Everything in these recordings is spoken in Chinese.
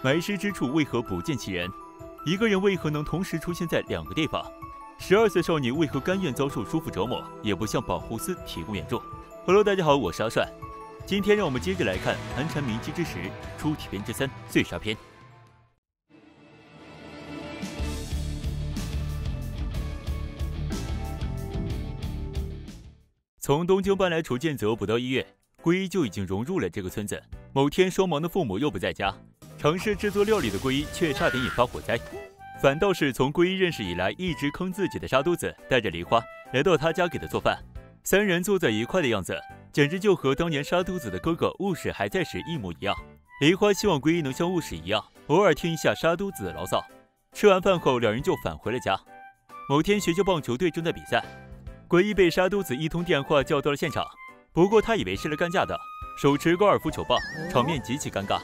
埋尸之处为何不见其人？一个人为何能同时出现在两个地方？十二岁少女为何甘愿遭受叔父折磨，也不向保护司提供援助？Hello，大家好，我是阿帅。今天让我们接着来看《寒蝉鸣泣之时》出体篇之三醉杀篇。从东京搬来楚建泽不到一月，归一就已经融入了这个村子。某天，双盲的父母又不在家，尝试制作料理的归一却差点引发火灾。反倒是从归一认识以来一直坑自己的沙都子，带着梨花来到他家给他做饭。三人坐在一块的样子，简直就和当年沙都子的哥哥雾史还在时一模一样。梨花希望归一能像雾史一样，偶尔听一下沙都子的牢骚。吃完饭后，两人就返回了家。某天，学校棒球队正在比赛，归一被沙都子一通电话叫到了现场。不过他以为是来干架的，手持高尔夫球棒，场面极其尴尬。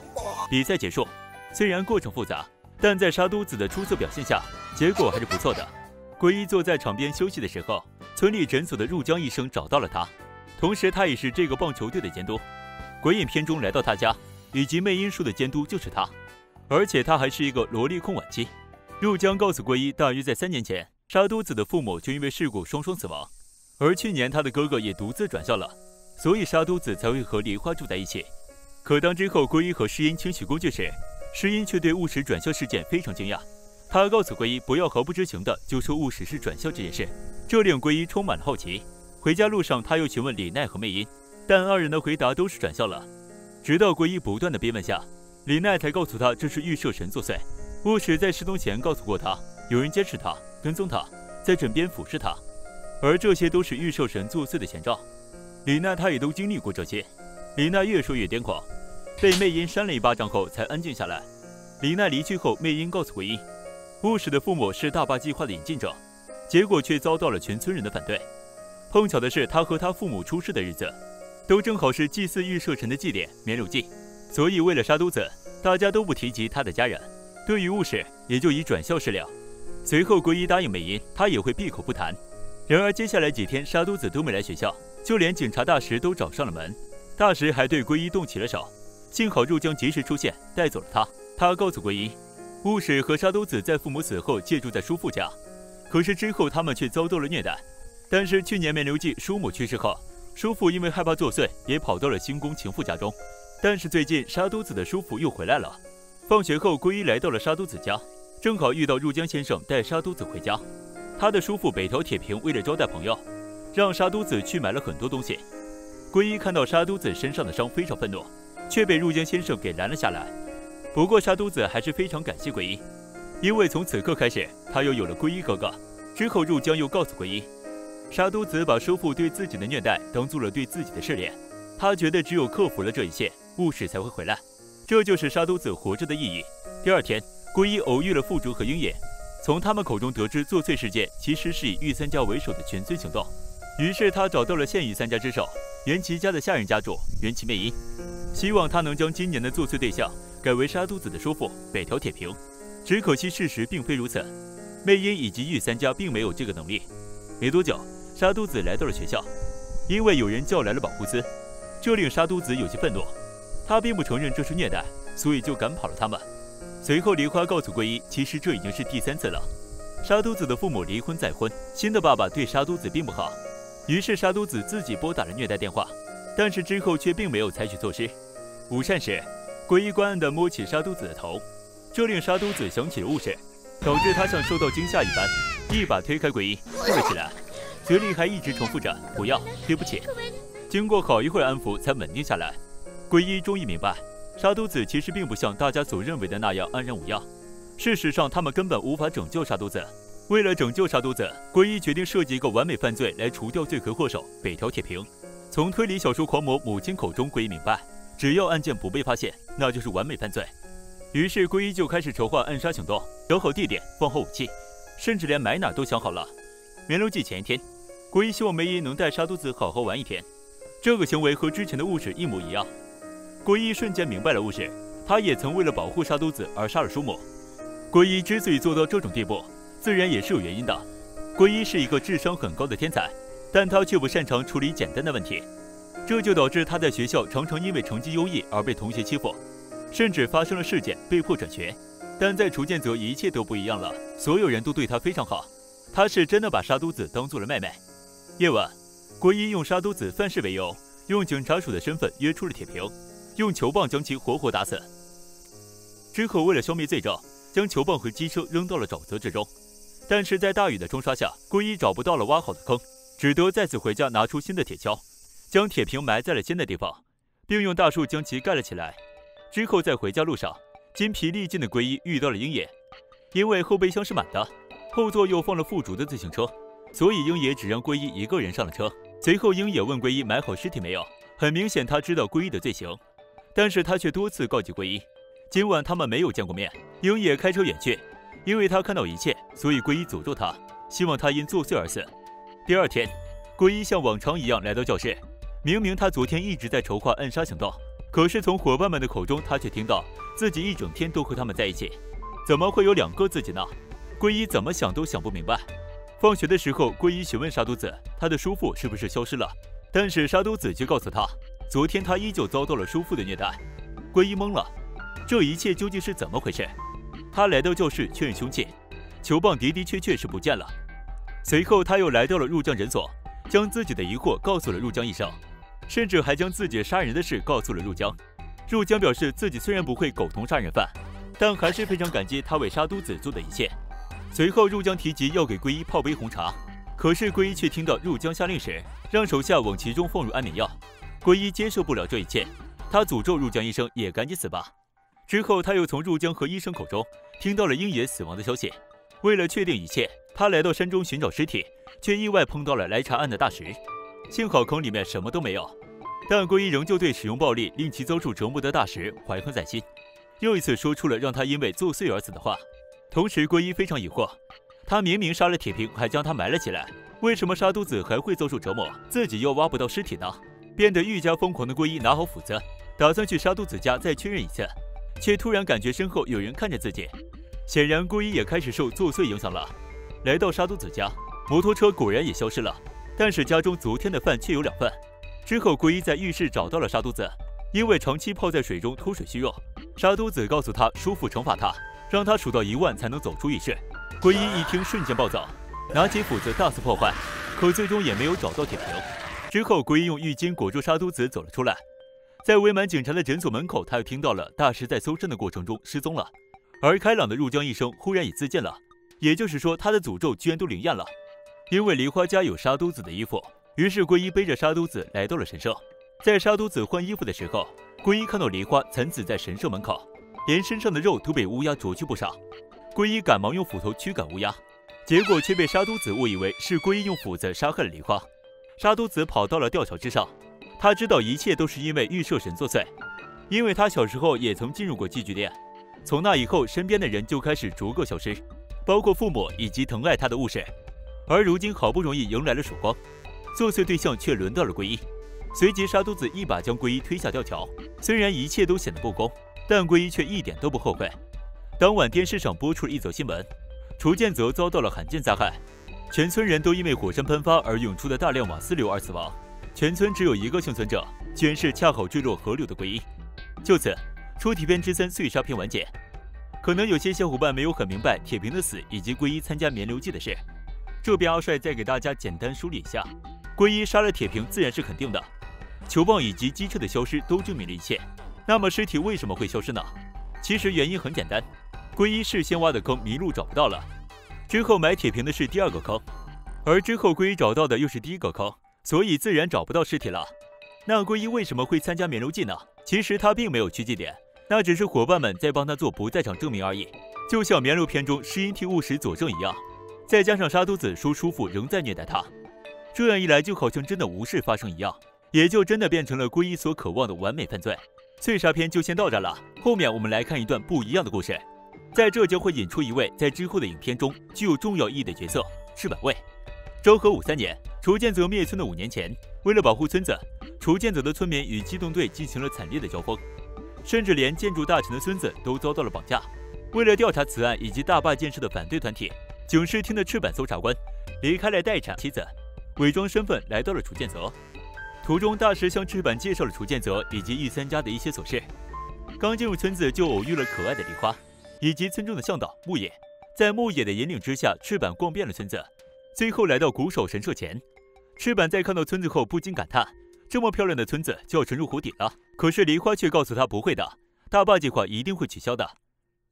比赛结束，虽然过程复杂。但在沙都子的出色表现下，结果还是不错的。归一坐在场边休息的时候，村里诊所的入江医生找到了他，同时他也是这个棒球队的监督。鬼影片中来到他家，以及魅音术的监督就是他，而且他还是一个萝莉控晚期。入江告诉归一，大约在三年前，沙都子的父母就因为事故双双死亡，而去年他的哥哥也独自转校了，所以沙都子才会和梨花住在一起。可当之后归一和诗音清洗工具时，诗音却对务实转校事件非常惊讶，他告诉归一不要毫不知情的就说务实是转校这件事，这令归一充满了好奇。回家路上，他又询问李奈和魅音，但二人的回答都是转校了。直到归一不断的逼问下，李奈才告诉他这是预设神作祟。务实在失踪前告诉过他，有人监视他，跟踪他，在枕边俯视他，而这些都是预设神作祟的前兆。李奈他也都经历过这些。李奈越说越癫狂。被魅音扇了一巴掌后，才安静下来。李奈离去后，魅音告诉归一，务实的父母是大坝计划的引进者，结果却遭到了全村人的反对。碰巧的是，他和他父母出事的日子，都正好是祭祀玉社神的祭典绵柳祭，所以为了杀都子，大家都不提及他的家人。对于务实，也就以转校事了。随后，归一答应魅音，他也会闭口不谈。然而，接下来几天，沙都子都没来学校，就连警察大石都找上了门，大石还对归一动起了手。幸好入江及时出现，带走了他。他告诉归一，务实和沙都子在父母死后借住在叔父家，可是之后他们却遭到了虐待。但是去年面流记叔母去世后，叔父因为害怕作祟，也跑到了新宫情妇家中。但是最近沙都子的叔父又回来了。放学后，归一来到了沙都子家，正好遇到入江先生带沙都子回家。他的叔父北条铁平为了招待朋友，让沙都子去买了很多东西。归一看到沙都子身上的伤，非常愤怒。却被入江先生给拦了下来。不过沙都子还是非常感谢归一，因为从此刻开始，他又有了归一哥哥。之后入江又告诉归一，沙都子把叔父对自己的虐待当做了对自己的试炼，他觉得只有克服了这一切，务实才会回来。这就是沙都子活着的意义。第二天，归一偶遇了富竹和鹰眼，从他们口中得知作祟事件其实是以御三家为首的全村行动，于是他找到了现役三家之首元齐家的下任家主元齐魅音。希望他能将今年的作祟对象改为沙都子的叔父北条铁平，只可惜事实并非如此。魅音以及御三家并没有这个能力。没多久，沙都子来到了学校，因为有人叫来了保护司，这令沙都子有些愤怒。他并不承认这是虐待，所以就赶跑了他们。随后，梨花告诉桂一，其实这已经是第三次了。沙都子的父母离婚再婚，新的爸爸对沙都子并不好，于是沙都子自己拨打了虐待电话，但是之后却并没有采取措施。午膳时，鬼医关暗地摸起沙都子的头，这令沙都子想起了误事，导致他像受到惊吓一般，一把推开鬼医，坐了起来，嘴里还一直重复着“不要，对不起”。经过好一会儿安抚，才稳定下来。鬼医终于明白，沙都子其实并不像大家所认为的那样安然无恙。事实上，他们根本无法拯救沙都子。为了拯救沙都子，归一决定设计一个完美犯罪来除掉罪魁祸首北条铁平。从推理小说狂魔母亲口中，归一明白。只要案件不被发现，那就是完美犯罪。于是归一就开始筹划暗杀行动，找好地点，放好武器，甚至连埋哪都想好了。绵流祭前一天，归一希望梅姨能带沙都子好好玩一天。这个行为和之前的务实一模一样。归一瞬间明白了务实，他也曾为了保护沙都子而杀了叔母。归一之所以做到这种地步，自然也是有原因的。归一是一个智商很高的天才，但他却不擅长处理简单的问题。这就导致他在学校常常因为成绩优异而被同学欺负。甚至发生了事件被迫转学。但在楚建泽一切都不一样了，所有人都对他非常好，他是真的把沙都子当做了妹妹。夜晚，郭一用沙都子犯事为由，用警察署的身份约出了铁平，用球棒将其活活打死。之后为了消灭罪证，将球棒和机车扔到了沼泽之中。但是在大雨的冲刷下，郭一找不到了挖好的坑，只得再次回家拿出新的铁锹，将铁瓶埋在了新的地方，并用大树将其盖了起来。之后在回家路上。筋疲力尽的归一遇到了鹰野，因为后备箱是满的，后座又放了副主的自行车，所以鹰野只让归一一个人上了车。随后鹰野问归一埋好尸体没有，很明显他知道归一的罪行，但是他却多次告诫归一，今晚他们没有见过面。鹰野开车远去，因为他看到一切，所以归一诅咒他，希望他因作祟而死。第二天，归一像往常一样来到教室，明明他昨天一直在筹划暗杀行动。可是从伙伴们的口中，他却听到自己一整天都和他们在一起，怎么会有两个自己呢？归一怎么想都想不明白。放学的时候，归一询问沙都子，他的叔父是不是消失了？但是沙都子却告诉他，昨天他依旧遭到了叔父的虐待。归一懵了，这一切究竟是怎么回事？他来到教室确认凶器，球棒的的确确是不见了。随后他又来到了入江诊所，将自己的疑惑告诉了入江医生。甚至还将自己杀人的事告诉了入江。入江表示自己虽然不会苟同杀人犯，但还是非常感激他为沙都子做的一切。随后入江提及要给归一泡杯红茶，可是归一却听到入江下令时，让手下往其中放入安眠药。归一接受不了这一切，他诅咒入江医生也赶紧死吧。之后他又从入江和医生口中听到了鹰野死亡的消息。为了确定一切，他来到山中寻找尸体，却意外碰到了来查案的大石。幸好坑里面什么都没有，但归一仍旧对使用暴力令其遭受折磨的大石怀恨在心，又一次说出了让他因为作祟而死的话。同时，归一非常疑惑，他明明杀了铁平，还将他埋了起来，为什么沙都子还会遭受折磨，自己又挖不到尸体呢？变得愈加疯狂的归一拿好斧子，打算去沙都子家再确认一次，却突然感觉身后有人看着自己，显然归一也开始受作祟影响了。来到沙都子家，摩托车果然也消失了。但是家中昨天的饭却有两份。之后，归一在浴室找到了沙都子，因为长期泡在水中脱水虚弱。沙都子告诉他，叔父惩罚他，让他数到一万才能走出浴室。归一一听，瞬间暴躁，拿起斧子大肆破坏，可最终也没有找到铁瓶。之后，归一用浴巾裹住沙都子走了出来，在围满警察的诊所门口，他又听到了大师在搜身的过程中失踪了，而开朗的入江医生忽然也自尽了，也就是说，他的诅咒居然都灵验了。因为梨花家有沙都子的衣服，于是桂一背着沙都子来到了神社。在沙都子换衣服的时候，桂一看到梨花惨死在神社门口，连身上的肉都被乌鸦啄去不少。桂一赶忙用斧头驱赶乌鸦，结果却被沙都子误以为是桂一用斧子杀害了梨花。沙都子跑到了吊桥之上，他知道一切都是因为御舍神作祟，因为他小时候也曾进入过寄居店。从那以后，身边的人就开始逐个消失，包括父母以及疼爱他的物事。而如今好不容易迎来了曙光，作祟对象却轮到了归一。随即沙都子一把将归一推下吊桥。虽然一切都显得不公，但归一却一点都不后悔。当晚电视上播出了一则新闻：楚建泽遭到了罕见灾害，全村人都因为火山喷发而涌出的大量瓦斯流而死亡。全村只有一个幸存者，居然是恰好坠落河流的归一。就此，出题篇之三碎沙片完结。可能有些小伙伴没有很明白铁平的死以及归一参加绵流祭的事。这边阿帅再给大家简单梳理一下：归一杀了铁平，自然是肯定的。球棒以及机车的消失都证明了一切。那么尸体为什么会消失呢？其实原因很简单，归一事先挖的坑迷路找不到了，之后埋铁平的是第二个坑，而之后归一找到的又是第一个坑，所以自然找不到尸体了。那归一为什么会参加绵流祭呢？其实他并没有去祭典，那只是伙伴们在帮他做不在场证明而已，就像绵流篇中施音替务实佐证一样。再加上沙都子说叔父仍在虐待他，这样一来就好像真的无事发生一样，也就真的变成了归一所渴望的完美犯罪。碎沙篇就先到这了，后面我们来看一段不一样的故事，在这将会引出一位在之后的影片中具有重要意义的角色——赤坂卫。昭和五三年，楚建泽灭村的五年前，为了保护村子，楚建泽的村民与机动队进行了惨烈的交锋，甚至连建筑大臣的孙子都遭到了绑架。为了调查此案以及大坝建设的反对团体。警视厅的赤坂搜查官离开了待产妻子，伪装身份来到了楚建泽。途中，大师向赤坂介绍了楚建泽以及御三家的一些琐事。刚进入村子就偶遇了可爱的梨花，以及村中的向导牧野。在牧野的引领之下，赤坂逛遍了村子，最后来到鼓手神社前。赤坂在看到村子后不禁感叹：这么漂亮的村子就要沉入湖底了。可是梨花却告诉他不会的，大坝计划一定会取消的。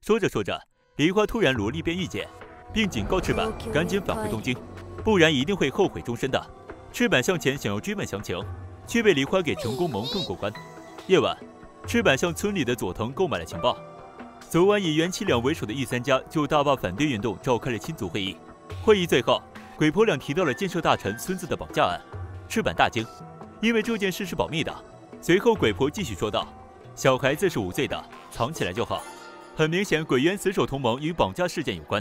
说着说着，梨花突然萝莉变御姐，并警告赤坂赶紧返回东京，不然一定会后悔终身的。赤坂向前想要追问详情，却被梨花给成功蒙混过关。夜晚，赤坂向村里的佐藤购买了情报。昨晚以元气两为首的御三家就大坝反对运动召开了亲族会议。会议最后，鬼婆俩提到了建设大臣孙子的绑架案。赤坂大惊，因为这件事是保密的。随后，鬼婆继续说道：“小孩子是无罪的，藏起来就好。”很明显，鬼渊死守同盟与绑架事件有关。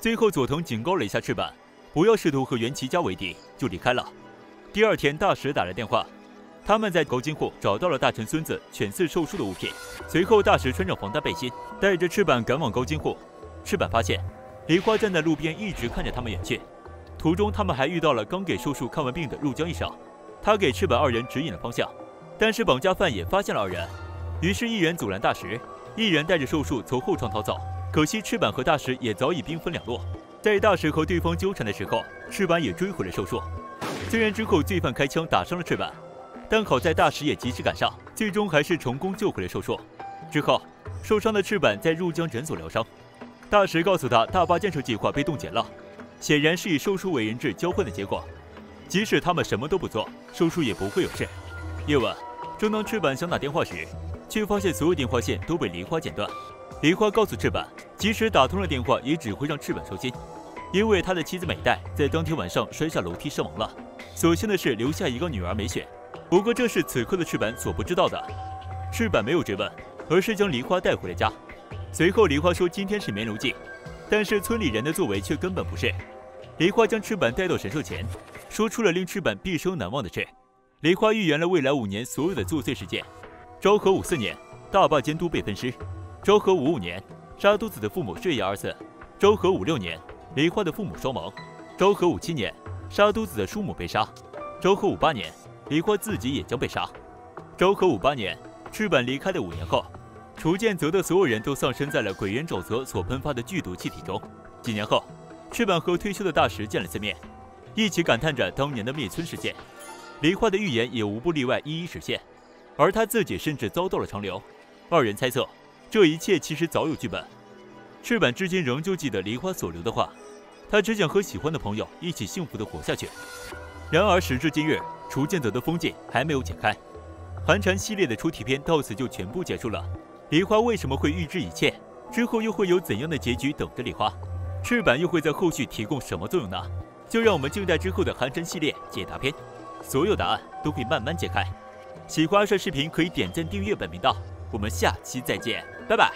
最后，佐藤警告了一下赤坂，不要试图和元齐家为敌，就离开了。第二天，大使打来电话，他们在高金户找到了大臣孙子犬饲受术的物品。随后，大使穿上防弹背心，带着赤坂赶往高金户。赤坂发现梨花站在路边，一直看着他们远去。途中，他们还遇到了刚给寿树看完病的入江一少，他给赤坂二人指引了方向。但是绑架犯也发现了二人，于是，一人阻拦大石。一人带着寿树从后窗逃走，可惜赤坂和大石也早已兵分两路。在大石和对方纠缠的时候，赤坂也追回了寿树。虽然之后罪犯开枪打伤了赤坂，但好在大石也及时赶上，最终还是成功救回了寿树。之后，受伤的赤坂在入江诊所疗伤。大石告诉他，大坝建设计划被冻结了，显然是以寿树为人质交换的结果。即使他们什么都不做，寿树也不会有事。夜晚，正当赤坂想打电话时，却发现所有电话线都被梨花剪断。梨花告诉赤坂，即使打通了电话，也只会让赤坂伤心，因为他的妻子美代在当天晚上摔下楼梯身亡了。所幸的是留下一个女儿美雪。不过这是此刻的赤坂所不知道的。赤坂没有追问，而是将梨花带回了家。随后梨花说今天是绵流祭，但是村里人的作为却根本不是。梨花将赤坂带到神社前，说出了令赤坂毕生难忘的事。梨花预言了未来五年所有的作祟事件。昭和五四年，大坝监督被分尸；昭和五五年，沙都子的父母坠崖而死；昭和五六年，梨花的父母双亡；昭和五七年，沙都子的叔母被杀；昭和五八年，梨花自己也将被杀；昭和五八年，赤坂离开的五年后，楚建泽的所有人都丧生在了鬼渊沼泽所喷发的剧毒气体中。几年后，赤坂和退休的大石见了次面，一起感叹着当年的灭村事件。梨花的预言也无不例外一一实现。而他自己甚至遭到了长流。二人猜测，这一切其实早有剧本。赤坂至今仍旧记得梨花所留的话，他只想和喜欢的朋友一起幸福的活下去。然而时至今日，楚建泽的封禁还没有解开，寒蝉系列的出题篇到此就全部结束了。梨花为什么会预知一切？之后又会有怎样的结局等着梨花？翅膀又会在后续提供什么作用呢？就让我们静待之后的寒蝉系列解答篇，所有答案都会慢慢解开。喜欢这视频可以点赞订阅本频道，我们下期再见，拜拜。